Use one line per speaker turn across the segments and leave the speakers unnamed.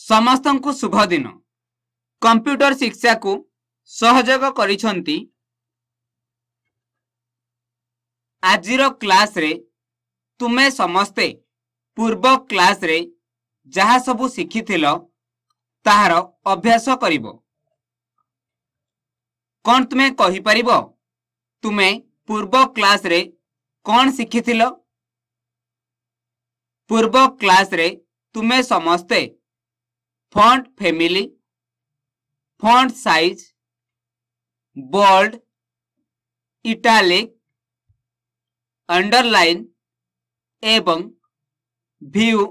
ସମସ୍ତଙ୍କୁ ଶୁଭଦିନ କମ୍ପ୍ୟୁଟର ଶିକ୍ଷାକୁ ସହଯୋଗ କରିଛନ୍ତି ଆଜିର କ୍ଲାସ୍ରେ ତୁମେ ସମସ୍ତେ ପୂର୍ବ କ୍ଲାସ୍ରେ ଯାହା ସବୁ ଶିଖିଥିଲ ତାହାର ଅଭ୍ୟାସ କରିବ କ'ଣ ତୁମେ କହିପାରିବ ତୁମେ ପୂର୍ବ କ୍ଲାସ୍ରେ କ'ଣ ଶିଖିଥିଲ ପୂର୍ବ କ୍ଲାସ୍ରେ ତୁମେ ସମସ୍ତେ font family font size bold italic underline ଏବଂ ଭିୟୁ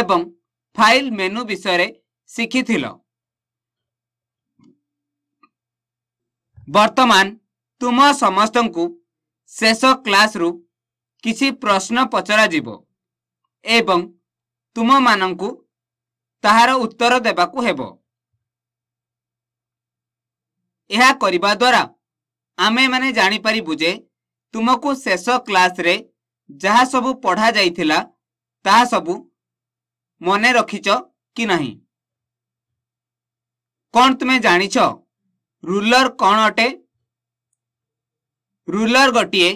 ଏବଂ ଫାଇଲ୍ ମେନୁ ବିଷୟରେ ଶିଖିଥିଲ ବର୍ତ୍ତମାନ ତୁମ ସମସ୍ତଙ୍କୁ ଶେଷ କ୍ଲାସ୍ରୁ କିଛି ପ୍ରଶ୍ନ ପଚରାଯିବ ଏବଂ ତୁମମାନଙ୍କୁ ତାହାର ଉତ୍ତର ଦେବାକୁ ହେବ ଏହା କରିବା ଦ୍ୱାରା ଆମେମାନେ ଜାଣିପାରିବୁ ଯେ ତୁମକୁ ଶେଷ କ୍ଲାସରେ ଯାହା ସବୁ ପଢ଼ାଯାଇଥିଲା ତାହା ସବୁ ମନେ ରଖିଛ କି ନାହିଁ କ'ଣ ତୁମେ ଜାଣିଛ ରୁଲର କ'ଣ ଅଟେ ରୁଲର ଗୋଟିଏ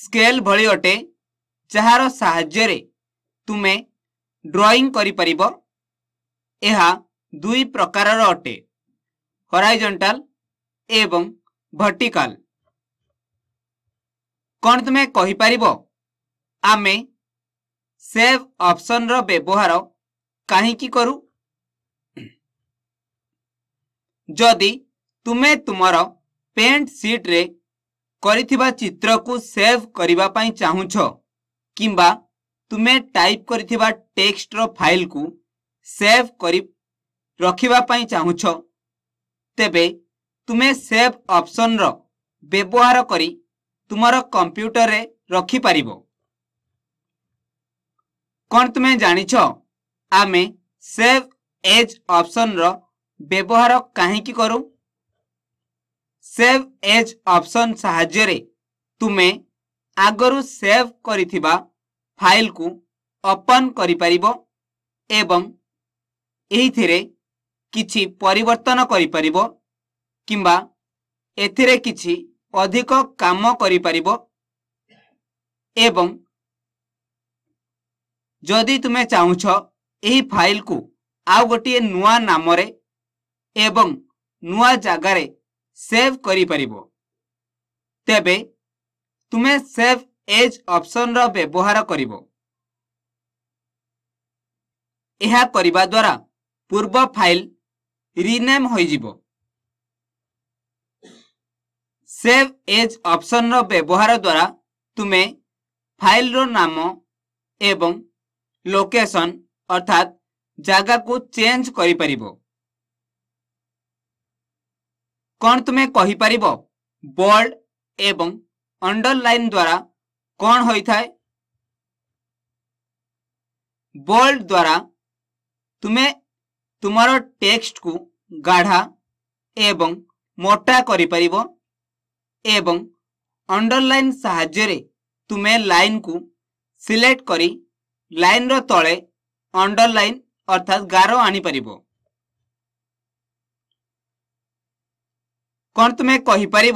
ସ୍କେଲ୍ ଭଳି ଅଟେ ଯାହାର ସାହାଯ୍ୟରେ ତୁମେ ଡ୍ରଇଂ କରିପାରିବ यह दुई प्रकार अटे एवं भर्टिकल कौन तुम्हें कहींपर आम सेव अपसन र्यवहार कहीं करू जदि तुम्हें तुम पेंट सीट्रे चित्र को सेव करने चाहु किंबा तुम्हें टाइप कर फाइल को ସେଭ୍ କରି ରଖିବା ପାଇଁ ଚାହୁଁଛ ତେବେ ତୁମେ ସେଭ୍ ଅପସନ୍ର ବ୍ୟବହାର କରି ତୁମର କମ୍ପ୍ୟୁଟରରେ ରଖିପାରିବ କ'ଣ ତୁମେ ଜାଣିଛ ଆମେ ସେଭ୍ ଏଜ୍ ଅପସନ୍ର ବ୍ୟବହାର କାହିଁକି କରୁ ସେଭ୍ ଏଜ୍ ଅପସନ୍ ସାହାଯ୍ୟରେ ତୁମେ ଆଗରୁ ସେଭ୍ କରିଥିବା ଫାଇଲ୍କୁ ଓପନ୍ କରିପାରିବ ଏବଂ ଏହିଥିରେ କିଛି ପରିବର୍ତ୍ତନ କରିପାରିବ କିମ୍ବା ଏଥିରେ କିଛି ଅଧିକ କାମ କରିପାରିବ ଏବଂ ଯଦି ତୁମେ ଚାହୁଁଛ ଏହି ଫାଇଲ୍କୁ ଆଉ ଗୋଟିଏ ନୂଆ ନାମରେ ଏବଂ ନୂଆ ଜାଗାରେ ସେଭ୍ କରିପାରିବ ତେବେ ତୁମେ ସେଭ୍ ଏଜ୍ ଅପ୍ସନ୍ର ବ୍ୟବହାର କରିବ ଏହା କରିବା ଦ୍ୱାରା ପୂର୍ବ ଫାଇଲ୍ ରିନେମ୍ ହୋଇଯିବ ସେଭ୍ ଏଜ୍ ଅପସନ୍ର ବ୍ୟବହାର ଦ୍ୱାରା ତୁମେ ଫାଇଲ୍ର ନାମ ଏବଂ ଲୋକେସନ୍ ଅର୍ଥାତ୍ ଜାଗାକୁ ଚେଞ୍ଜ କରିପାରିବ କ'ଣ ତୁମେ କହିପାରିବ ବୋଲ୍ଡ ଏବଂ ଅଣ୍ଡରଲାଇନ୍ ଦ୍ୱାରା କ'ଣ ହୋଇଥାଏ ବୋଲ୍ଡ ଦ୍ୱାରା ତୁମେ तुम टेक्स्ट को गाढ़ा एवं मोटा करंडरलैन तुम्हें लाइन को सिलेक्ट करी लाइन र तले अंडरलाइन अर्थात गार आनी कौन तुम्हें कहींपर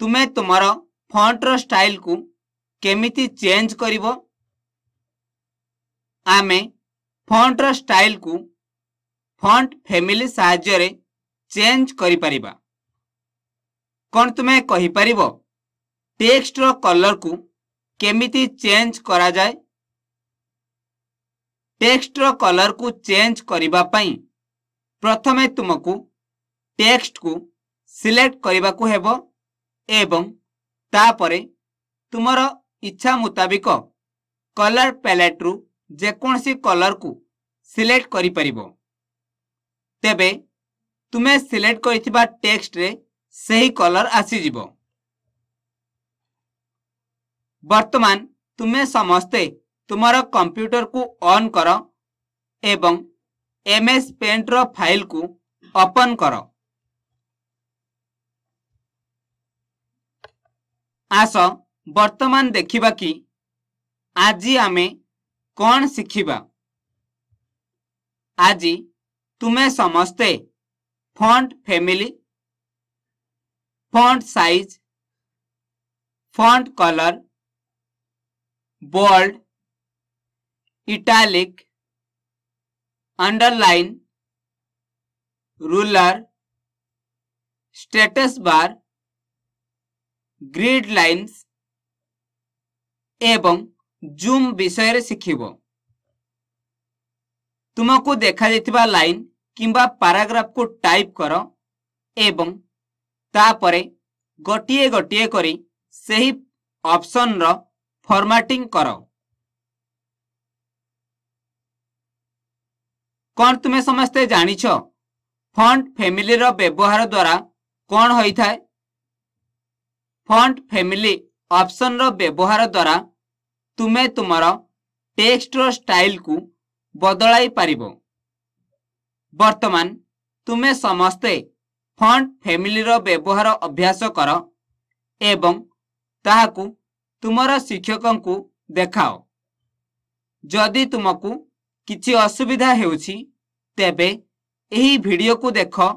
तुम्हें तुम फंटर स्टाइल को केमी चेंज करें फंटर स्टाइल को ଫଣ୍ଟ ଫ୍ୟାମିଲି ସାହାଯ୍ୟରେ ଚେଞ୍ଜ କରିପାରିବା କ'ଣ ତୁମେ କହିପାରିବ ଟେକ୍ସଟର କଲର୍କୁ କେମିତି ଚେଞ୍ଜ କରାଯାଏ ଟେକ୍ସଟର କଲର୍କୁ ଚେଞ୍ଜ କରିବା ପାଇଁ ପ୍ରଥମେ ତୁମକୁ ଟେକ୍ସଟକୁ ସିଲେକ୍ଟ କରିବାକୁ ହେବ ଏବଂ ତାପରେ ତୁମର ଇଚ୍ଛା ମୁତାବିକ କଲର୍ ପ୍ୟାଲେଟ୍ରୁ ଯେକୌଣସି କଲର୍କୁ ସିଲେକ୍ଟ କରିପାରିବ ତେବେ ତୁମେ ସିଲେକ୍ଟ କରିଥିବା ଟେକ୍ସଟରେ ସେହି କଲର ଆସିଯିବ ବର୍ତ୍ତମାନ ତୁମେ ସମସ୍ତେ ତୁମର କମ୍ପ୍ୟୁଟରକୁ ଅନ୍ କର ଏବଂ ଏମ୍ ଏସ୍ ପେଣ୍ଟର ଫାଇଲକୁ ଓପନ୍ କର ଆସ ବର୍ତ୍ତମାନ ଦେଖିବା କି ଆଜି ଆମେ କ'ଣ ଶିଖିବା ଆଜି तुम्हें समस्ते font family font size font colour bold italic underline ruler status bar grid lines एवं जूम विषय शिखब ତୁମକୁ ଦେଖାଯାଇଥିବା ଲାଇନ୍ କିମ୍ବା ପାରାଗ୍ରାଫକୁ ଟାଇପ୍ କର ଏବଂ ତାପରେ ଗୋଟିଏ ଗୋଟିଏ କରି ସେହି ଅପସନ୍ର ଫର୍ମାଟିଂ କର କ'ଣ ତୁମେ ସମସ୍ତେ ଜାଣିଛ ଫଣ୍ଡ ଫ୍ୟାମିଲିର ବ୍ୟବହାର ଦ୍ୱାରା କ'ଣ ହୋଇଥାଏ ଫଣ୍ଡ ଫ୍ୟାମିଲି ଅପସନ୍ର ବ୍ୟବହାର ଦ୍ୱାରା ତୁମେ ତୁମର ଟେକ୍ସଟର ଷ୍ଟାଇଲ୍କୁ ବଦଳାଇ ପାରିବ ବର୍ତ୍ତମାନ ତୁମେ ସମସ୍ତେ ଫଣ୍ଡ ଫ୍ୟାମିଲିର ବ୍ୟବହାର ଅଭ୍ୟାସ କର ଏବଂ ତାହାକୁ ତୁମର ଶିକ୍ଷକଙ୍କୁ ଦେଖାଅ ଯଦି ତୁମକୁ କିଛି ଅସୁବିଧା ହେଉଛି ତେବେ ଏହି ଭିଡ଼ିଓକୁ ଦେଖ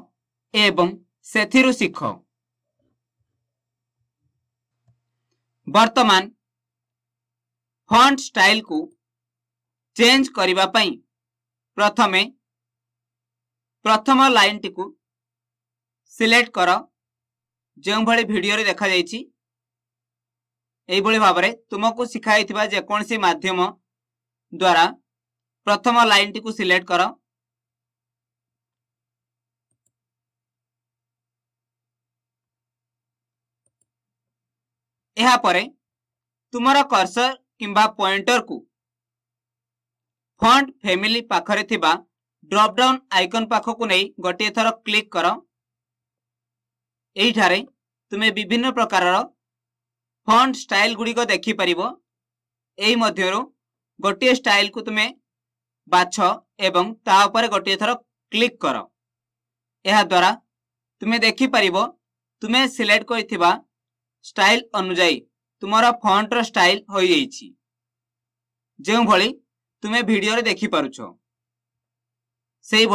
ଏବଂ ସେଥିରୁ ଶିଖ ବର୍ତ୍ତମାନ ଫଣ୍ଡ ଷ୍ଟାଇଲକୁ चेंज करने प्रथम प्रथम लाइन टी को सिलेक्ट कर जो भाई भिडियो देखा जाए तुमको शिखाई जेकोसी मध्यम द्वारा प्रथम लाइन टी को सिलेक्ट कर तुम्हारा कर्सर किंबा पॉइंटर को ଫଣ୍ଟ ଫ୍ୟାମିଲି ପାଖରେ ଥିବା ଡ୍ରପଡାଉନ୍ ଆଇକନ୍ ପାଖକୁ ନେଇ ଗୋଟିଏ ଥର କ୍ଲିକ୍ କର ଏହିଠାରେ ତୁମେ ବିଭିନ୍ନ ପ୍ରକାରର ଫଣ୍ଟ ଷ୍ଟାଇଲ୍ ଗୁଡ଼ିକ ଦେଖିପାରିବ ଏହି ମଧ୍ୟରୁ ଗୋଟିଏ ଷ୍ଟାଇଲ୍କୁ ତୁମେ ବାଛ ଏବଂ ତା ଉପରେ ଗୋଟିଏ ଥର କ୍ଲିକ୍ କର ଏହାଦ୍ୱାରା ତୁମେ ଦେଖିପାରିବ ତୁମେ ସିଲେକ୍ଟ କରିଥିବା ଷ୍ଟାଇଲ୍ ଅନୁଯାୟୀ ତୁମର ଫଣ୍ଟର ଷ୍ଟାଇଲ୍ ହୋଇଯାଇଛି ଯେଉଁଭଳି तुम्हें भिडियो देखिपार से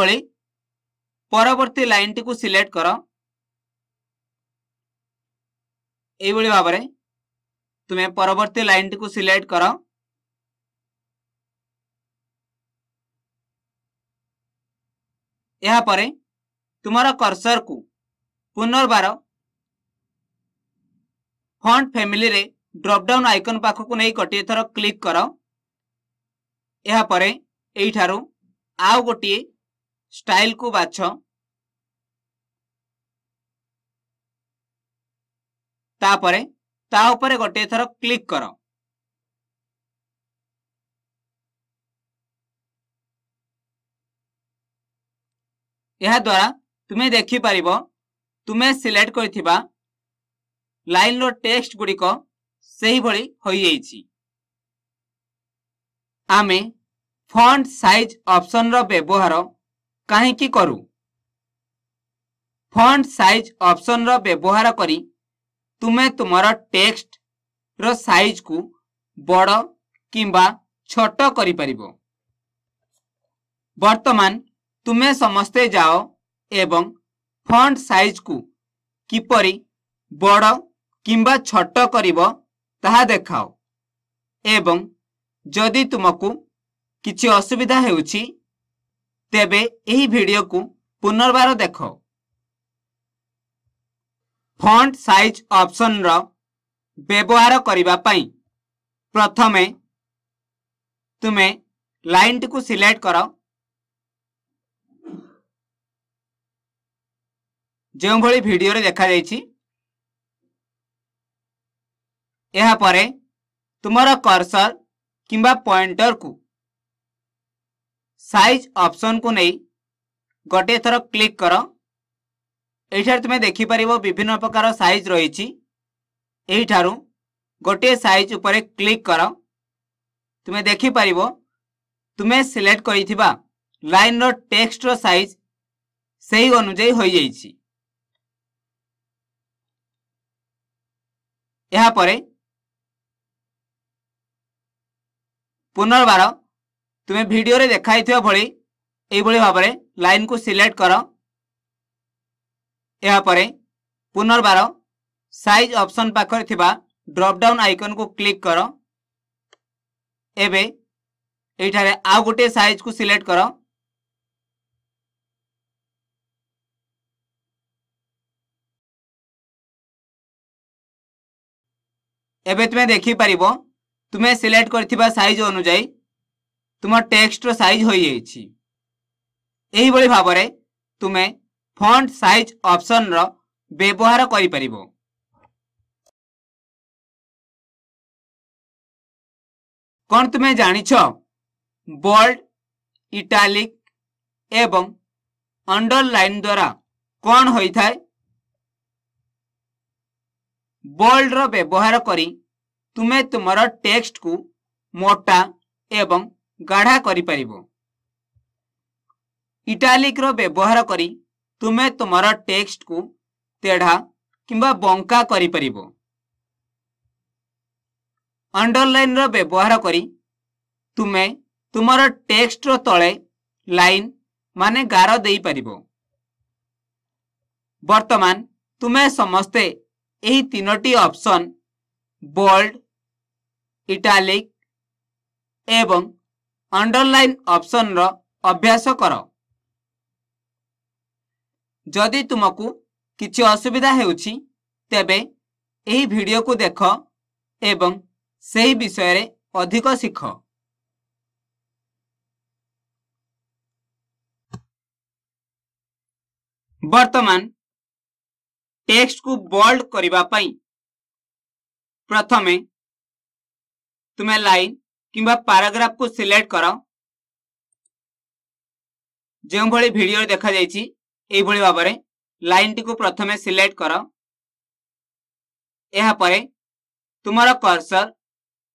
परवर्त लाइन टी को सिलेक्ट कर यही भाव तुम्हें परवर्त लाइन टी सिलेक्ट कर यापर तुम कर्सर को पुनर्बार फंट फैमिली रे ड्रॉपडाउन आइकन पाख को नहीं गोटे थर क्लिक करो यापर यू आउ गोटे स्टाइल को बाछ तापर ता गोटे थर क्लिक कर यह द्वारा तुम्हें देखिपर तुम्हें सिलेक्ट कर लाइन रेक्सट गुड़िक से ही भाई ଆମେ ଫଣ୍ଡ ସାଇଜ୍ ଅପ୍ସନ୍ର ବ୍ୟବହାର କାହିଁକି କରୁ ଫଣ୍ଡ ସାଇଜ୍ ଅପ୍ସନ୍ର ବ୍ୟବହାର କରି ତୁମେ ତୁମର ଟେକ୍ସଟର ସାଇଜ୍କୁ ବଡ଼ କିମ୍ବା ଛୋଟ କରିପାରିବ ବର୍ତ୍ତମାନ ତୁମେ ସମସ୍ତେ ଯାଅ ଏବଂ ଫଣ୍ଡ ସାଇଜ୍କୁ କିପରି ବଡ଼ କିମ୍ବା ଛୋଟ କରିବ ତାହା ଦେଖାଅ ଏବଂ ଯଦି ତୁମକୁ କିଛି ଅସୁବିଧା ହେଉଛି ତେବେ ଏହି ଭିଡ଼ିଓକୁ ପୁନର୍ବାର ଦେଖ ଫଣ୍ଟ ସାଇଜ୍ ଅପ୍ସନ୍ର ବ୍ୟବହାର କରିବା ପାଇଁ ପ୍ରଥମେ ତୁମେ ଲାଇନ୍ଟିକୁ ସିଲେକ୍ଟ କର ଯେଉଁଭଳି ଭିଡ଼ିଓରେ ଦେଖାଯାଇଛି ଏହାପରେ ତୁମର କର୍ସର କିମ୍ବା ପଏଣ୍ଟରକୁ ସାଇଜ୍ ଅପସନ୍କୁ ନେଇ ଗୋଟିଏ ଥର କ୍ଲିକ୍ କର ଏଇଠାରେ ତୁମେ ଦେଖିପାରିବ ବିଭିନ୍ନ ପ୍ରକାର ସାଇଜ୍ ରହିଛି ଏହିଠାରୁ ଗୋଟିଏ ସାଇଜ୍ ଉପରେ କ୍ଲିକ୍ କର ତୁମେ ଦେଖିପାରିବ ତୁମେ ସିଲେକ୍ଟ କରିଥିବା ଲାଇନ୍ର ଟେକ୍ସଟର ସାଇଜ୍ ସେହି ଅନୁଯାୟୀ ହୋଇଯାଇଛି ଏହାପରେ पुनर्वार तुम्हें भिडर देखाई भाई भाव लाइन को सिलेक्ट कर यापर पुनर्वार साइज ऑप्शन पाखे ड्रॉपडाउन आइकन को क्लिक कर एठारे आ गोटे साइज को सिलेक्ट कर एवं तुम्हें देखिपर ତୁମେ ସିଲେକ୍ଟ କରିଥିବା ସାଇଜ୍ ଅନୁଯାୟୀ ତୁମ ଟେକ୍ସଟର ସାଇଜ୍ ହୋଇଯାଇଛି ଏହିଭଳି ଭାବରେ ତୁମେ ଫଣ୍ଟ ସାଇଜ୍ ଅପସନ୍ର ବ୍ୟବହାର କରିପାରିବ କ'ଣ ତୁମେ ଜାଣିଛ ବୋଲ୍ଡ ଇଟାଲିକ୍ ଏବଂ ଅଣ୍ଡରଲାଇନ୍ ଦ୍ୱାରା କ'ଣ ହୋଇଥାଏ ବୋଲ୍ଡର ବ୍ୟବହାର କରି ତୁମେ ତୁମର ଟେକ୍ସଟକୁ ମୋଟା ଏବଂ ଗାଢ଼ା କରିପାରିବ ଇଟାଲିକର ବ୍ୟବହାର କରି ତୁମେ ତୁମର ଟେକ୍ସଟକୁ ତେଢ଼ା କିମ୍ବା ବଙ୍କା କରିପାରିବ ଅଣ୍ଡରଲାଇନ୍ର ବ୍ୟବହାର କରି ତୁମେ ତୁମର ଟେକ୍ସଟର ତଳେ ଲାଇନ୍ ମାନେ ଗାର ଦେଇପାରିବ ବର୍ତ୍ତମାନ ତୁମେ ସମସ୍ତେ ଏହି ତିନୋଟି ଅପସନ୍ ବୋଲ୍ଡ ଇଟାଲିକ୍ ଏବଂ ଅଣ୍ଡରଲାଇନ୍ ଅପ୍ସନ୍ର ଅଭ୍ୟାସ କର ଯଦି ତୁମକୁ କିଛି ଅସୁବିଧା ହେଉଛି ତେବେ ଏହି ଭିଡ଼ିଓକୁ ଦେଖ ଏବଂ ସେହି ବିଷୟରେ ଅଧିକ ଶିଖ ବର୍ତ୍ତମାନ ଟେକ୍ସଟକୁ ବୋଲ୍ଡ କରିବା ପାଇଁ ପ୍ରଥମେ ତୁମେ ଲାଇନ୍ କିମ୍ବା ପାରାଗ୍ରାଫକୁ ସିଲେକ୍ଟ କର ଯେଉଁଭଳି ଭିଡ଼ିଓରେ ଦେଖାଯାଇଛି ଏଇଭଳି ଭାବରେ ଲାଇନ୍ଟିକୁ ପ୍ରଥମେ ସିଲେକ୍ଟ କର ଏହାପରେ ତୁମର କର୍ସର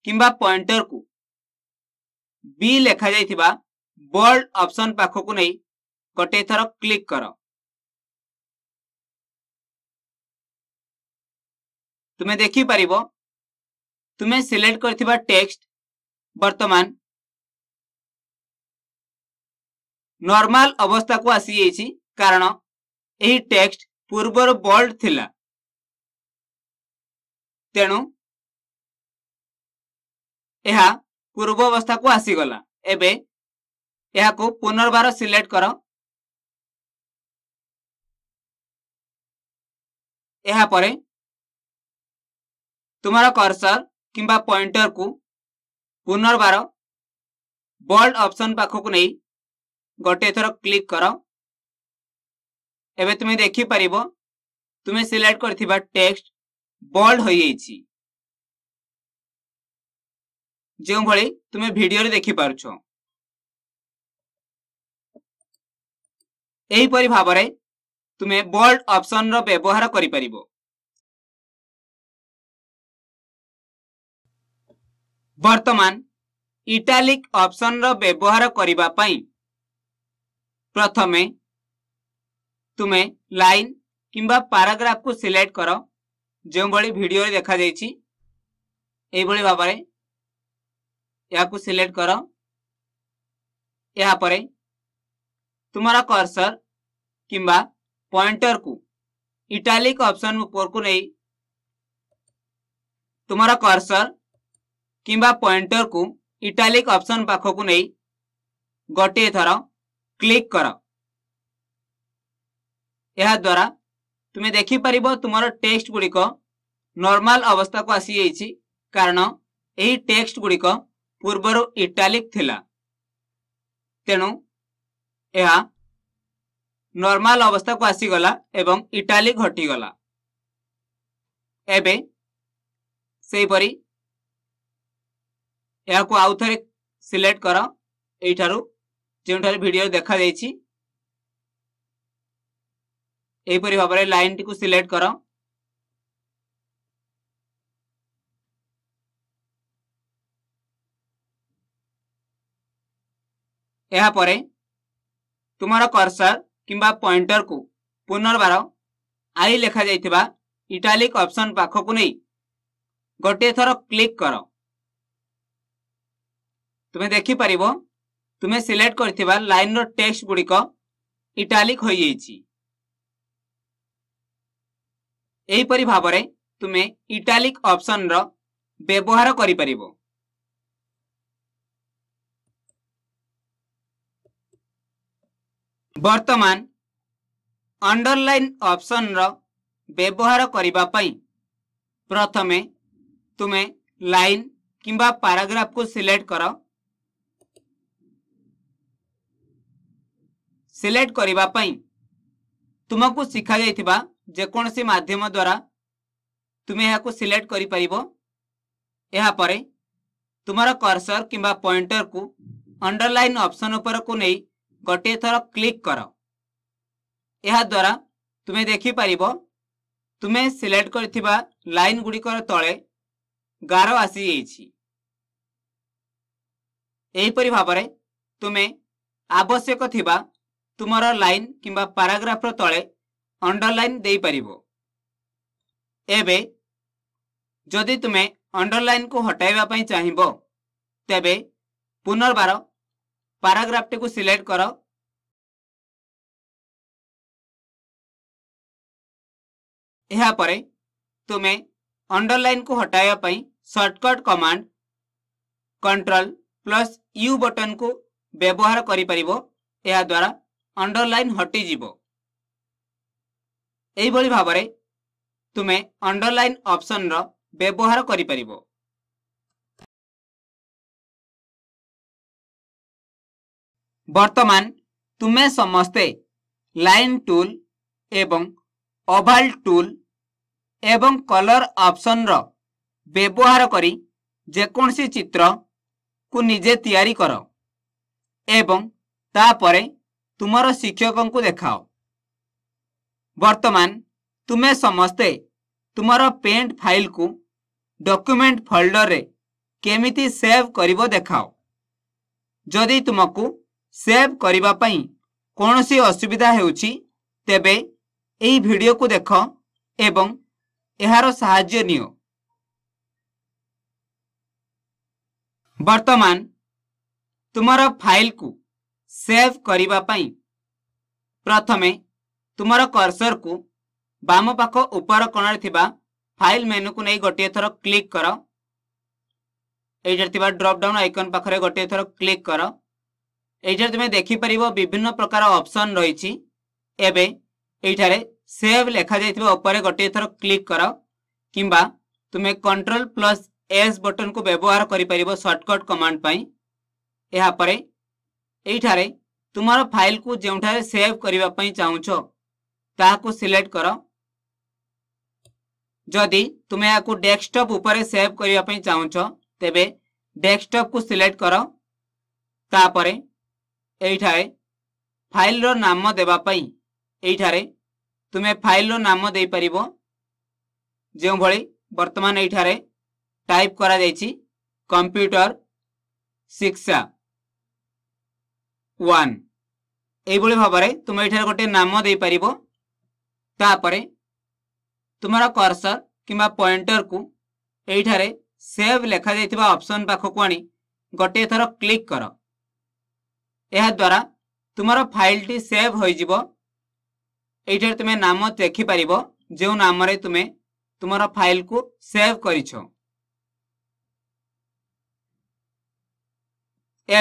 କିମ୍ବା ପଏଣ୍ଟରକୁ ବି ଲେଖାଯାଇଥିବା ବୋଲ୍ଡ ଅପସନ୍ ପାଖକୁ ନେଇ ଗୋଟିଏ ଥର କ୍ଲିକ୍ କର ତୁମେ ଦେଖିପାରିବ তুমি সিলেক্ট করে টেক্সট বর্তমান নর্মাল অবস্থা কু আসি যাই কারণ এই টেক্সট পূর্বর বোল্ড লা তেণু ଏହା ପୂର୍ବ ଅବସ୍ଥାକୁ ଆସିଗଲା ଏବେ ଏହାକୁ ପୁନର୍ବାର ସିଲେକ୍ଟ କର ଏହାପରେ ତୁମର କର୍ସର कि पॉइंटर को पुनर्व बोल्ड ऑप्शन पाख को नहीं गोटे थर क्लिक कर एवं तुम्हें देखिपर तुम्हें सिलेक्ट कर टेक्स्ट बोल्ड हो जो भाई तुम्हें भिडर देखिपार यहीपर भाव तुम्हें बोल्ड ऑप्शन रो व्यवहार करी करपर ବର୍ତ୍ତମାନ ଇଟାଲିକ୍ ଅପ୍ସନର ବ୍ୟବହାର କରିବା ପାଇଁ ପ୍ରଥମେ ତୁମେ ଲାଇନ୍ କିମ୍ବା ପାରାଗ୍ରାଫକୁ ସିଲେକ୍ଟ କର ଯେଉଁଭଳି ଭିଡ଼ିଓରେ ଦେଖାଯାଇଛି ଏଇଭଳି ଭାବରେ ଏହାକୁ ସିଲେକ୍ଟ କର ଏହାପରେ ତୁମର କର୍ସର କିମ୍ବା ପଏଣ୍ଟରକୁ ଇଟାଲିକ୍ ଅପ୍ସନ୍ ଉପରକୁ ନେଇ ତୁମର କର୍ସର କିମ୍ବା ପଏଣ୍ଟରକୁ ଇଟାଲିକ୍ ଅପସନ୍ ପାଖକୁ ନେଇ ଗୋଟିଏ ଥର କ୍ଲିକ୍ କର ଏହାଦ୍ୱାରା ତୁମେ ଦେଖିପାରିବ ତୁମର ଟେକ୍ସଟ ଗୁଡ଼ିକ ନର୍ମାଲ ଅବସ୍ଥାକୁ ଆସିଯାଇଛି କାରଣ ଏହି ଟେକ୍ସଟ ଗୁଡ଼ିକ ପୂର୍ବରୁ ଇଟାଲିକ୍ ଥିଲା ତେଣୁ ଏହା ନର୍ମାଲ ଅବସ୍ଥାକୁ ଆସିଗଲା ଏବଂ ଇଟାଲିକ୍ ହଟିଗଲା ଏବେ ସେହିପରି ଏହାକୁ ଆଉ ଥରେ ସିଲେକ୍ଟ କର ଏଇଠାରୁ ଯେଉଁଠାରେ ଭିଡିଓ ଦେଖାଯାଇଛି ଏହିପରି ଭାବରେ ଲାଇନ୍ଟିକୁ ସିଲେକ୍ଟ କର ଏହାପରେ ତୁମର କର୍ସର କିମ୍ବା ପଏଣ୍ଟରକୁ ପୁନର୍ବାର ଆଇ ଲେଖାଯାଇଥିବା ଇଟାଲିକ୍ ଅପ୍ସନ୍ ପାଖକୁ ନେଇ ଗୋଟିଏ ଥର କ୍ଲିକ୍ କର तुम्हें देखिपर तुम्हें सिलेक्ट कर लाइन रेक्सट गुड़िक इटालिक भाव में तुम्हें इटालिक अपसन रवहार कर बर्तमान अंडरलाइन ऑप्शन रवहार करने प्रथम तुम्हें लाइन किंबा पाराग्राफ को सिलेक्ट करो ସିଲେକ୍ଟ କରିବା ପାଇଁ ତୁମକୁ ଶିଖାଯାଇଥିବା ଯେକୌଣସି ମାଧ୍ୟମ ଦ୍ୱାରା ତୁମେ ଏହାକୁ ସିଲେକ୍ଟ କରିପାରିବ ଏହାପରେ ତୁମର କର୍ସର କିମ୍ବା ପଏଣ୍ଟରକୁ ଅଣ୍ଡରଲାଇନ୍ ଅପସନ୍ ଉପରକୁ ନେଇ ଗୋଟିଏ ଥର କ୍ଲିକ୍ କର ଏହାଦ୍ୱାରା ତୁମେ ଦେଖିପାରିବ ତୁମେ ସିଲେକ୍ଟ କରିଥିବା ଲାଇନ୍ ଗୁଡ଼ିକର ତଳେ ଗାର ଆସିଯାଇଛି ଏହିପରି ଭାବରେ ତୁମେ ଆବଶ୍ୟକ ଥିବା ତୁମର ଲାଇନ୍ କିମ୍ବା ପାରାଗ୍ରାଫର ତଳେ ଅଣ୍ଡରଲାଇନ୍ ଦେଇପାରିବ ଏବେ ଯଦି ତୁମେ ଅଣ୍ଡରଲାଇନ୍କୁ ହଟାଇବା ପାଇଁ ଚାହିଁବ ତେବେ ପୁନର୍ବାର ପାରାଗ୍ରାଫଟିକୁ ସିଲେକ୍ଟ କର ଏହାପରେ ତୁମେ ଅଣ୍ଡରଲାଇନ୍କୁ ହଟାଇବା ପାଇଁ shortcut command control plus U ବଟନ୍କୁ ବ୍ୟବହାର କରିପାରିବ ଏହାଦ୍ୱାରା ଅଣ୍ଡରଲାଇନ୍ ହଟିଯିବ ଏହିଭଳି ଭାବରେ ତୁମେ ଅଣ୍ଡରଲାଇନ୍ ଅପସନ୍ର ବ୍ୟବହାର କରିପାରିବ ବର୍ତ୍ତମାନ ତୁମେ ସମସ୍ତେ ଲାଇନ୍ ଟୁଲ୍ ଏବଂ ଓଭାଲ୍ ଟୁଲ୍ ଏବଂ କଲର୍ ଅପସନ୍ର ବ୍ୟବହାର କରି ଯେକୌଣସି ଚିତ୍ରକୁ ନିଜେ ତିଆରି କର ଏବଂ ତାପରେ ତୁମର ଶିକ୍ଷକଙ୍କୁ ଦେଖାଅ ବର୍ତ୍ତମାନ ତୁମେ ସମସ୍ତେ ତୁମର ପେଣ୍ଟ ଫାଇଲକୁ ଡକ୍ୟୁମେଣ୍ଟ ଫୋଲ୍ଡରରେ କେମିତି ସେଭ୍ କରିବ ଦେଖାଅ ଯଦି ତୁମକୁ ସେଭ୍ କରିବା ପାଇଁ କୌଣସି ଅସୁବିଧା ହେଉଛି ତେବେ ଏହି ଭିଡ଼ିଓକୁ ଦେଖ ଏବଂ ଏହାର ସାହାଯ୍ୟ ନିଅ ବର୍ତ୍ତମାନ ତୁମର ଫାଇଲକୁ ସେଭ୍ କରିବା ପାଇଁ ପ୍ରଥମେ ତୁମର କର୍ସରକୁ ବାମ ପାଖ ଉପର କଣରେ ଥିବା ଫାଇଲ୍ ମେନୁକୁ ନେଇ ଗୋଟିଏ ଥର କ୍ଲିକ୍ କର ଏଇଠାରେ ଥିବା ଡ୍ରପଡାଉନ୍ ଆଇକନ୍ ପାଖରେ ଗୋଟିଏ ଥର କ୍ଲିକ୍ କର ଏଇଠାରେ ତୁମେ ଦେଖିପାରିବ ବିଭିନ୍ନ ପ୍ରକାର ଅପସନ୍ ରହିଛି ଏବେ ଏଇଠାରେ ସେଭ୍ ଲେଖାଯାଇଥିବା ଉପରେ ଗୋଟିଏ ଥର କ୍ଲିକ୍ କର କିମ୍ବା ତୁମେ କଣ୍ଟ୍ରୋଲ ପ୍ଲସ୍ ଏସ୍ ବଟନ୍କୁ ବ୍ୟବହାର କରିପାରିବ ସର୍ଟକଟ୍ କମାଣ୍ଡ ପାଇଁ ଏହାପରେ ଏଇଠାରେ ତୁମର ଫାଇଲକୁ ଯେଉଁଠାରେ ସେଭ୍ କରିବା ପାଇଁ ଚାହୁଁଛ ତାହାକୁ ସିଲେକ୍ଟ କର ଯଦି ତୁମେ ଏହାକୁ ଡେସ୍କଟପ୍ ଉପରେ ସେଭ୍ କରିବା ପାଇଁ ଚାହୁଁଛ ତେବେ ଡେସ୍କଟପ୍କୁ ସିଲେକ୍ଟ କର ତାପରେ ଏଇଠାରେ ଫାଇଲର ନାମ ଦେବା ପାଇଁ ଏଇଠାରେ ତୁମେ ଫାଇଲର ନାମ ଦେଇପାରିବ ଯେଉଁଭଳି ବର୍ତ୍ତମାନ ଏଇଠାରେ ଟାଇପ୍ କରାଯାଇଛି କମ୍ପ୍ୟୁଟର ଶିକ୍ଷା ୱାନ୍ ଏଇଭଳି ଭାବରେ ତୁମେ ଏଠାରେ ଗୋଟିଏ ନାମ ଦେଇପାରିବ ତାପରେ ତୁମର କର୍ସର କିମ୍ବା ପଏଣ୍ଟରକୁ ଏଇଠାରେ ସେଭ୍ ଲେଖାଯାଇଥିବା ଅପସନ୍ ପାଖକୁ ଆଣି ଗୋଟିଏ ଥର କ୍ଲିକ୍ କର ଏହାଦ୍ୱାରା ତୁମର ଫାଇଲ୍ଟି ସେଭ୍ ହୋଇଯିବ ଏଇଠାରେ ତୁମେ ନାମ ଦେଖିପାରିବ ଯେଉଁ ନାମରେ ତୁମେ ତୁମର ଫାଇଲ୍କୁ ସେଭ୍ କରିଛ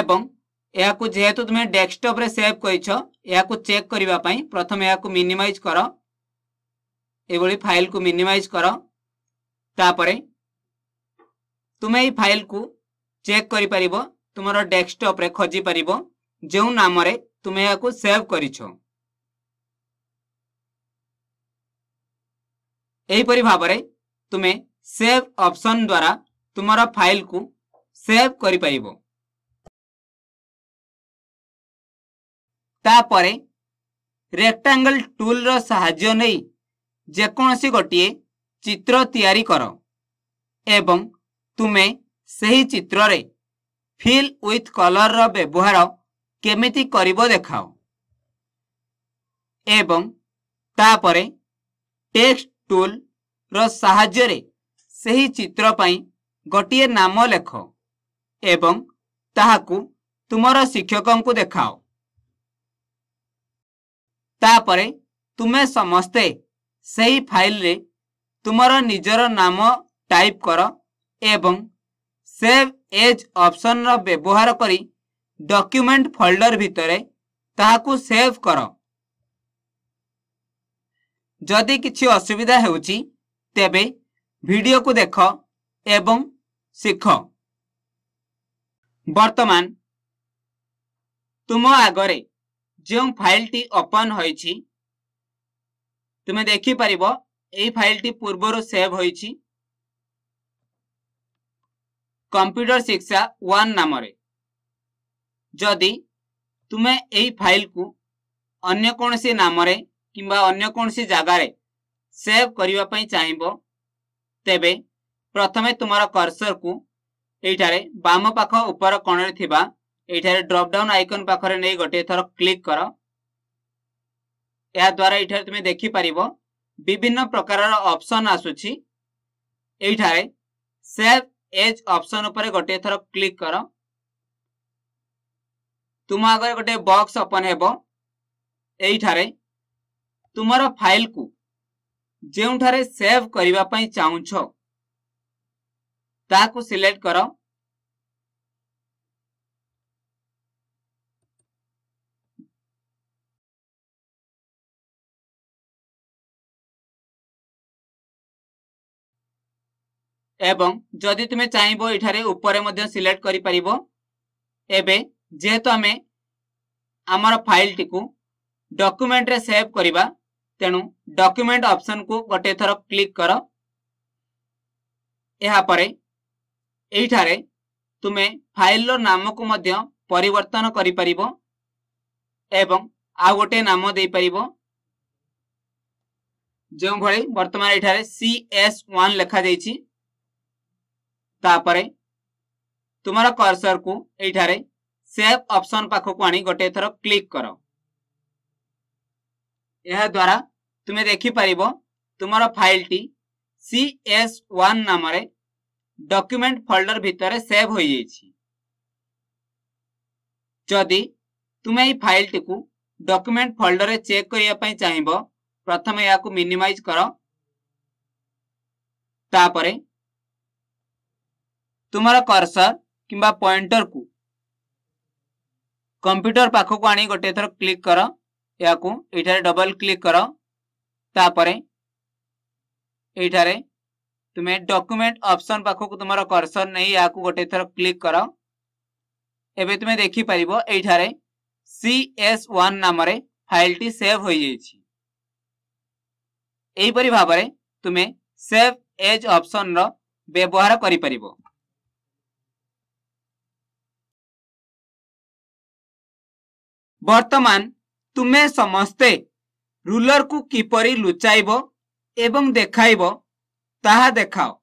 ଏବଂ यहाँ जेहेतु तुम्हें डेस्कटप्रे सेव कर चेक करने प्रथम यहाँ मिनिमाइज कर यह फाइल को मिनिमाइज कर तापर तुम्हें ये फाइल को चेक कर तुम डेस्कटप्रे खजिपर जो नाम तुम्हें यहाँ सेव कर यहपरी भाव तुम्हें सेव ऑप्शन द्वारा तुम फाइल को सेव करी सेव ତାପରେ ରେକ୍ଟାଙ୍ଗଲ ଟୁଲ୍ର ସାହାଯ୍ୟ ନେଇ ଯେକୌଣସି ଗୋଟିଏ ଚିତ୍ର ତିଆରି କର ଏବଂ ତୁମେ ସେହି ଚିତ୍ରରେ ଫିଲ୍ ୱିଥ୍ କଲର୍ର ବ୍ୟବହାର କେମିତି କରିବ ଦେଖାଅ ଏବଂ ତାପରେ ଟେକ୍ସଟ ଟୁଲ୍ର ସାହାଯ୍ୟରେ ସେହି ଚିତ୍ର ପାଇଁ ଗୋଟିଏ ନାମ ଲେଖ ଏବଂ ତାହାକୁ ତୁମର ଶିକ୍ଷକଙ୍କୁ ଦେଖାଅ ତାପରେ ତୁମେ ସମସ୍ତେ ସେହି ଫାଇଲରେ ତୁମର ନିଜର ନାମ ଟାଇପ୍ କର ଏବଂ ସେଭ୍ ଏଜ୍ ଅପ୍ସନ୍ର ବ୍ୟବହାର କରି ଡକ୍ୟୁମେଣ୍ଟ ଫୋଲ୍ଡର ଭିତରେ ତାହାକୁ ସେଭ୍ କର ଯଦି କିଛି ଅସୁବିଧା ହେଉଛି ତେବେ ଭିଡ଼ିଓକୁ ଦେଖ ଏବଂ ଶିଖ ବର୍ତ୍ତମାନ ତୁମ ଆଗରେ जो फाइल टी ओपन हो तुम्हें देखि परिबो फाइल टी पूर्वरो सेव हो कंप्यूटर शिक्षा 1 नामरे जदि तुमे एई फाइल को अन्य कोनसी नामरे किंबा अन्य कोनसी जागा रे सेव करने चाहब चाहिबो प्रथम तुम तुमर कर्सर को एठारे बाम पाख उपर कोणरे ଏଠାରେ ଡ୍ରପ୍ ଡାଉନ୍ ଆଇକନ୍ ପାଖରେ ନେଇ ଗୋଟିଏ ଥର କ୍ଲିକ୍ କର ଏହା ଦ୍ୱାରା ଏଠାରେ ତୁମେ ଦେଖିପାରିବ ବିଭିନ୍ନ ପ୍ରକାରର ଅପସନ୍ ଆସୁଛି ଏଇଠାରେ ସେଭ୍ ଏଜ୍ ଅପସନ୍ ଉପରେ ଗୋଟିଏ ଥର କ୍ଲିକ୍ କର ତୁମ ଆଗରେ ଗୋଟିଏ ବକ୍ସ ଓପନ୍ ହେବ ଏଇଠାରେ ତୁମର ଫାଇଲ୍କୁ ଯେଉଁଠାରେ ସେଭ୍ କରିବା ପାଇଁ ଚାହୁଁଛ ତାହାକୁ ସିଲେକ୍ଟ କର ଏବଂ ଯଦି ତୁମେ ଚାହିଁବ ଏଠାରେ ଉପରେ ମଧ୍ୟ ସିଲେକ୍ଟ କରିପାରିବ ଏବେ ଯେହେତୁ ଆମେ ଆମର ଫାଇଲ୍ଟିକୁ ଡକ୍ୟୁମେଣ୍ଟରେ ସେଭ୍ କରିବା ତେଣୁ ଡକ୍ୟୁମେଣ୍ଟ ଅପସନକୁ ଗୋଟିଏ ଥର କ୍ଲିକ୍ କର ଏହାପରେ ଏଇଠାରେ ତୁମେ ଫାଇଲ୍ର ନାମକୁ ମଧ୍ୟ ପରିବର୍ତ୍ତନ କରିପାରିବ ଏବଂ ଆଉ ଗୋଟିଏ ନାମ ଦେଇପାରିବ ଯେଉଁଭଳି ବର୍ତ୍ତମାନ ଏଠାରେ ସି ଏସ୍ ଲେଖାଯାଇଛି तापर तुम कर्सर को यठार सेव ऑप्शन पाख को आनी गोटे थर क्लिक कर यह द्वारा तुम्हें देखिपर तुम फाइल टी सी एस वन नाम डॉक्यूमेंट फोल्डर भितर सेव हो जदि तुम्हें ये फाइल टी को डॉक्यूमेंट फोल्डर चेक करने चाहब प्रथम यहाँ मिनिमाइज करतापर तुम्हारा कर्सर कि पॉइंटर को कंप्यूटर पाख को आनी गोटे थर क्लिक कर या डबल क्लिक कर तापर ये तुम्हें डॉक्यूमेंट ऑप्शन पाख को तुम कर्सर नहीं या गोटे थर क्लिक कर एवं तुम्हें देखिपर ये सी एस वन नाम फाइल टी सेव हो यहीपर भाव तुम्हें सेव एज ऑप्शन रो व्यवहार कर बर्तमान तुम्हें समस्ते रूलर को किपर लुचाइब एवं देखाइब ता देखाओ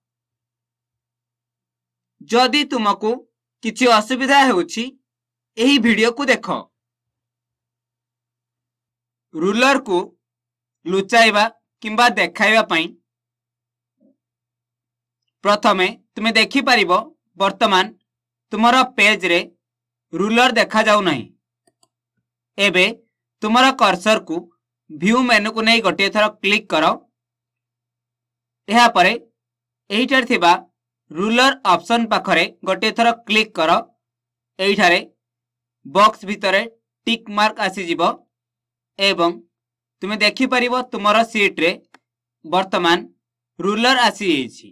जदि तुमको किसी असुविधा वीडियो को देख रूलर को लुचाइवा कि देखा प्रथम तुम्हें देखिपर बर्तमान तुम पेज रे रूलर देखा जाऊ नहीं ଏବେ ତୁମର କର୍ସରକୁ ଭ୍ୟୁ ମେନୁକୁ ନେଇ ଗୋଟିଏ ଥର କ୍ଲିକ୍ କର ଏହାପରେ ଏହିଠାରେ ଥିବା ରୁଲର ଅପସନ୍ ପାଖରେ ଗୋଟିଏ ଥର କ୍ଲିକ୍ କର ଏହିଠାରେ ବକ୍ସ ଭିତରେ ଟିକ୍ ମାର୍କ ଆସିଯିବ ଏବଂ ତୁମେ ଦେଖିପାରିବ ତୁମର ସିଟ୍ରେ ବର୍ତ୍ତମାନ ରୁଲର ଆସିଯାଇଛି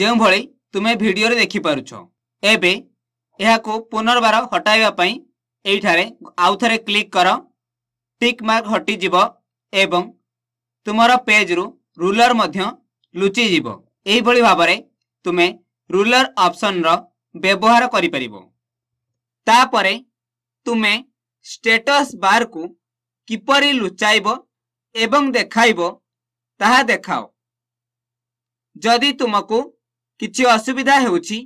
ଯେଉଁଭଳି ତୁମେ ଭିଡ଼ିଓରେ ଦେଖିପାରୁଛ ଏବେ ଏହାକୁ ପୁନର୍ବାର ହଟାଇବା ପାଇଁ এইঠারে আউথরে ক্লিক কর ଟିକ୍ ମାର୍କ ହଟିଯିବ ଏବଂ ତୁମର ପେଜ୍ରୁ ରୁଲର ମଧ୍ୟ ଲୁଚିଯିବ ଏହିଭଳି ଭାବରେ ତୁମେ ରୁଲର ଅପସନ୍ର ବ୍ୟବହାର କରିପାରିବ ତାପରେ ତୁମେ ଷ୍ଟେଟସ୍ ବାର୍କୁ କିପରି ଲୁଚାଇବ ଏବଂ ଦେଖାଇବ ତାହା ଦେଖାଅ ଯଦି ତୁମକୁ କିଛି ଅସୁବିଧା ହେଉଛି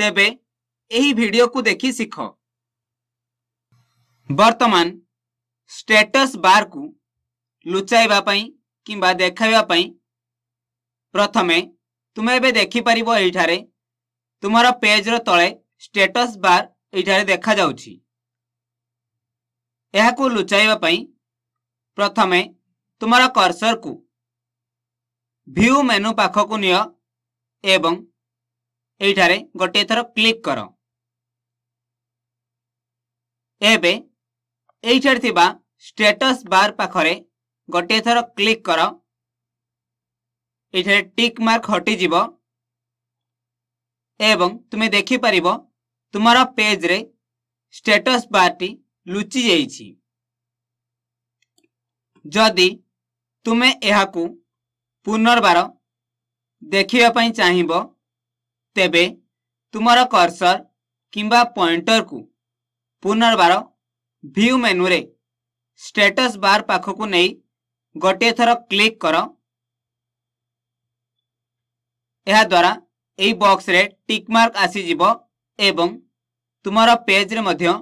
ତେବେ ଏହି ଭିଡ଼ିଓକୁ ଦେଖି ଶିଖ ବର୍ତ୍ତମାନ ଷ୍ଟେଟସ୍ ବାର୍କୁ ଲୁଚାଇବା ପାଇଁ କିମ୍ବା ଦେଖାଇବା ପାଇଁ ପ୍ରଥମେ ତୁମେ ଏବେ ଦେଖିପାରିବ ଏଇଠାରେ ତୁମର ପେଜ୍ର ତଳେ ଷ୍ଟେଟସ୍ ବାର୍ ଏଇଠାରେ ଦେଖାଯାଉଛି ଏହାକୁ ଲୁଚାଇବା ପାଇଁ ପ୍ରଥମେ ତୁମର କର୍ସରକୁ ଭ୍ୟୁ ମେନୁ ପାଖକୁ ନିଅ ଏବଂ ଏଇଠାରେ ଗୋଟିଏ ଥର କ୍ଲିକ୍ କର ଏବେ ଏଇଠାରେ ଥିବା ଷ୍ଟେଟସ୍ ବାର୍ ପାଖରେ ଗୋଟିଏ ଥର କ୍ଲିକ୍ କର ଏଠାରେ ଟିକ୍ ମାର୍କ ହଟିଯିବ ଏବଂ ତୁମେ ଦେଖିପାରିବ ତୁମର ପେଜ୍ରେ ଷ୍ଟେଟସ୍ ବାର୍ଟି ଲୁଚି ଯାଇଛି ଯଦି ତୁମେ ଏହାକୁ ପୁନର୍ବାର ଦେଖିବା ପାଇଁ ଚାହିଁବ ତେବେ ତୁମର କର୍ସର କିମ୍ବା ପଏଣ୍ଟରକୁ ପୁନର୍ବାର ଭିୟୁ ମେନୁରେ ଷ୍ଟେଟସ୍ ବାର୍ ପାଖକୁ ନେଇ ଗୋଟିଏ ଥର କ୍ଲିକ୍ କର ଏହାଦ୍ୱାରା ଏହି ବକ୍ସରେ ଟିକ୍ ମାର୍କ ଆସିଯିବ ଏବଂ ତୁମର ପେଜ୍ରେ ମଧ୍ୟ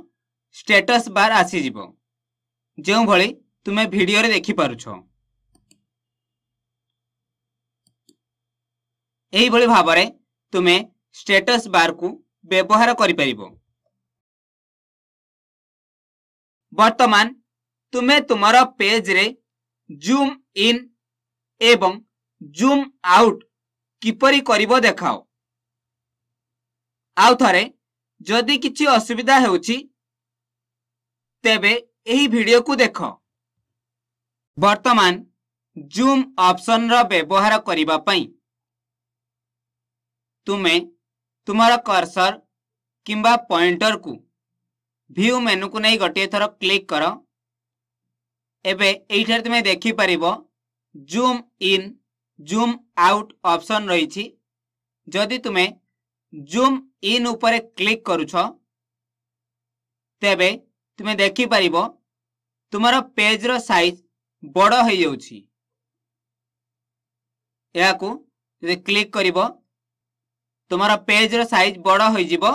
ଷ୍ଟେଟସ୍ ବାର୍ ଆସିଯିବ ଯେଉଁଭଳି ତୁମେ ଭିଡ଼ିଓରେ ଦେଖିପାରୁଛ ଏହିଭଳି ଭାବରେ ତୁମେ ଷ୍ଟେଟସ୍ ବାର୍କୁ ବ୍ୟବହାର କରିପାରିବ বর্তমান ତୁମେ ତୁମର ପେଜ୍ରେ ଜୁମ୍ ଇନ୍ ଏବଂ ଜୁମ୍ ଆଉଟ୍ କିପରି କରିବ ଦେଖାଅ ଆଉ ଥରେ ଯଦି କିଛି ଅସୁବିଧା ହେଉଛି ତେବେ ଏହି ଭିଡ଼ିଓକୁ ଦେଖ ବର୍ତ୍ତମାନ ଜୁମ୍ ଅପସନ୍ର ବ୍ୟବହାର କରିବା ପାଇଁ ତୁମେ ତୁମର କର୍ସର କିମ୍ବା ପଏଣ୍ଟରକୁ भ्यू मेनु को नहीं गोटे थर क्लिक कर एबार तुम्हें देखिपर zoom in zoom out option रही जदि तुम्हें जूम इन उपर क्लिक करुच तेब तुम्हें देखिपर तुम पेज्र सज बड़ हो क्लिक कर तुम पेज्र सज बड़ हो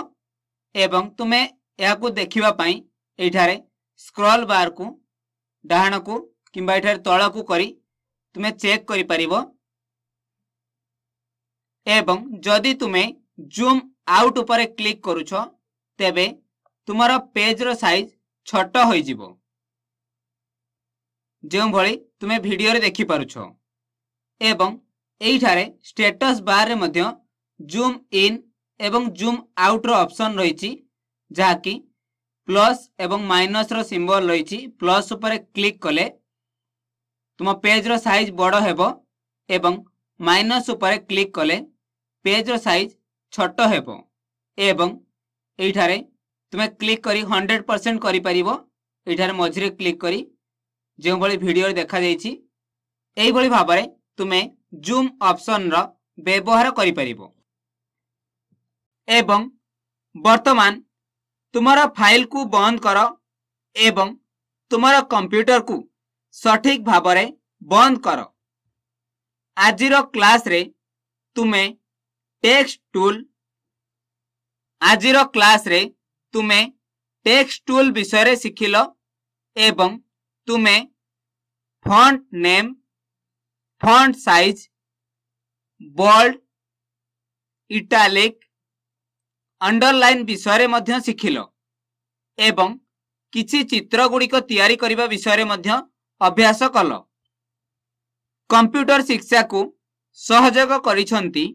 तुम्हें ଏହାକୁ ଦେଖିବା ପାଇଁ ଏଇଠାରେ ସ୍କ୍ରଲ୍ ବାର୍କୁ ଡାହାଣକୁ କିମ୍ବା ଏଠାରେ ତଳକୁ କରି ତୁମେ ଚେକ୍ କରିପାରିବ ଏବଂ ଯଦି ତୁମେ ଜୁମ୍ ଆଉଟ୍ ଉପରେ କ୍ଲିକ୍ କରୁଛ ତେବେ ତୁମର ପେଜ୍ର ସାଇଜ୍ ଛୋଟ ହୋଇଯିବ ଯେଉଁଭଳି ତୁମେ ଭିଡ଼ିଓରେ ଦେଖିପାରୁଛ ଏବଂ ଏଇଠାରେ ଷ୍ଟେଟସ୍ ବାର୍ରେ ମଧ୍ୟ ଜୁମ୍ ଇନ୍ ଏବଂ ଜୁମ୍ ଆଉଟ୍ର ଅପସନ୍ ରହିଛି ଯାହାକି ପ୍ଲସ୍ ଏବଂ ମାଇନସ୍ର ସିମ୍ବଲ୍ ରହିଛି ପ୍ଲସ୍ ଉପରେ କ୍ଲିକ୍ କଲେ ତୁମ ପେଜ୍ର ସାଇଜ୍ ବଡ଼ ହେବ ଏବଂ ମାଇନସ୍ ଉପରେ କ୍ଲିକ୍ କଲେ ପେଜ୍ର ସାଇଜ୍ ଛୋଟ ହେବ ଏବଂ ଏଇଠାରେ ତୁମେ କ୍ଲିକ୍ କରି ହଣ୍ଡ୍ରେଡ଼ ପରସେଣ୍ଟ କରିପାରିବ ଏଇଠାରେ ମଝିରେ କ୍ଲିକ୍ କରି ଯେଉଁଭଳି ଭିଡ଼ିଓରେ ଦେଖାଯାଇଛି ଏଇଭଳି ଭାବରେ ତୁମେ ଜୁମ୍ ଅପସନ୍ର ବ୍ୟବହାର କରିପାରିବ ଏବଂ ବର୍ତ୍ତମାନ तुम्हारा फाइल को बंद कर एवं तुम्हारा कंप्यूटर को सठिक भाव बंद कर आज क्लास रे तुम्हें टेक्स्ट टूल आज क्लास रे तुम्हें टेक्स्ट टूल विषय शिखिल एवं तुम्हें font name font size bold italic underline ବିଷୟରେ ମଧ୍ୟ ଶିଖିଲ ଏବଂ କିଛି ଚିତ୍ରଗୁଡ଼ିକ ତିଆରି କରିବା ବିଷୟରେ ମଧ୍ୟ ଅଭ୍ୟାସ କଲ କମ୍ପ୍ୟୁଟର ଶିକ୍ଷାକୁ ସହଯୋଗ କରିଛନ୍ତି